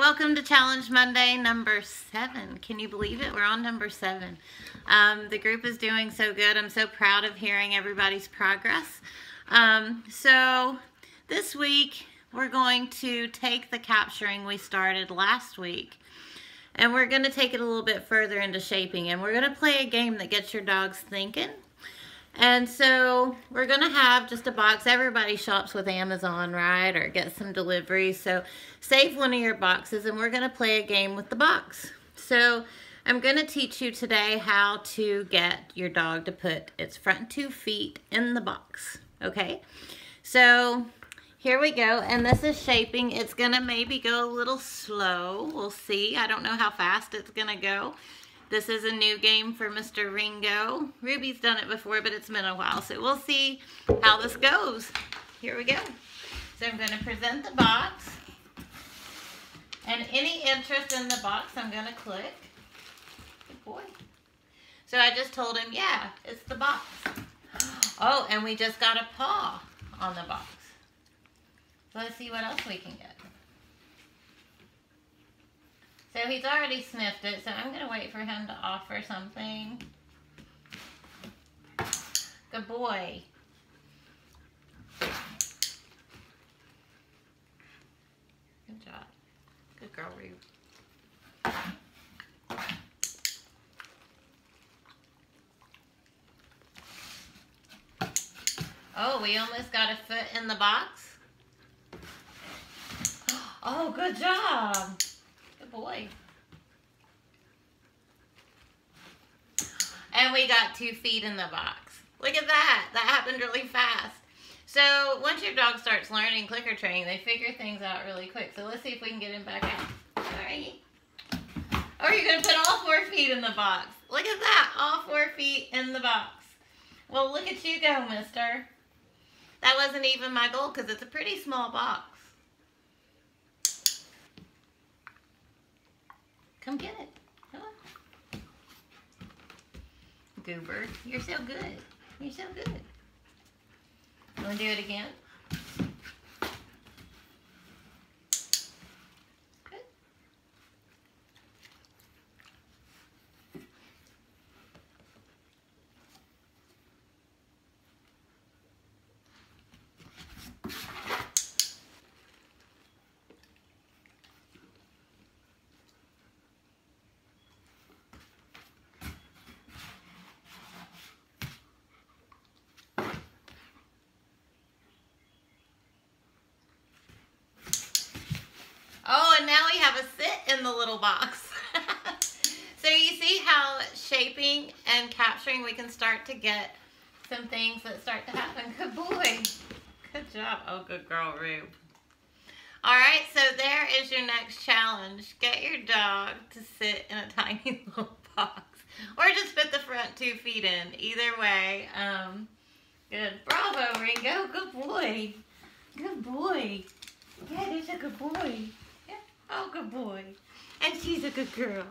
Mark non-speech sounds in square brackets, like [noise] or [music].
welcome to Challenge Monday number seven. Can you believe it? We're on number seven. Um, the group is doing so good. I'm so proud of hearing everybody's progress. Um, so this week, we're going to take the capturing we started last week and we're going to take it a little bit further into shaping and we're going to play a game that gets your dogs thinking. And so we're going to have just a box. Everybody shops with Amazon, right? Or gets some delivery. So save one of your boxes and we're going to play a game with the box. So I'm going to teach you today how to get your dog to put its front two feet in the box. Okay? So here we go. And this is shaping. It's going to maybe go a little slow. We'll see. I don't know how fast it's going to go. This is a new game for Mr. Ringo. Ruby's done it before, but it's been a while, so we'll see how this goes. Here we go. So I'm going to present the box. And any interest in the box, I'm going to click. Good boy. So I just told him, yeah, it's the box. Oh, and we just got a paw on the box. Let's see what else we can get. So he's already sniffed it, so I'm going to wait for him to offer something. Good boy. Good job. Good girl, Rube. Oh, we almost got a foot in the box. [gasps] Oh, good job boy. And we got two feet in the box. Look at that. That happened really fast. So once your dog starts learning clicker training, they figure things out really quick. So let's see if we can get him back out. All right. Or you're going to put all four feet in the box. Look at that. All four feet in the box. Well, look at you go, mister. That wasn't even my goal because it's a pretty small box. Come get it. Goober, you're so good. You're so good. You want to do it again? Oh, and now we have a sit in the little box. [laughs] so you see how shaping and capturing, we can start to get some things that start to happen. [laughs] Good boy. Good job. Oh, good girl, Rube. All right, so there is your next challenge. Get your dog to sit in a [laughs] tiny little box. Or just put the front two feet in. Either way. Um, good. Bravo, Ringo. Good boy. Good boy. Yeah, he's a good boy. Good boy. And she's a good girl.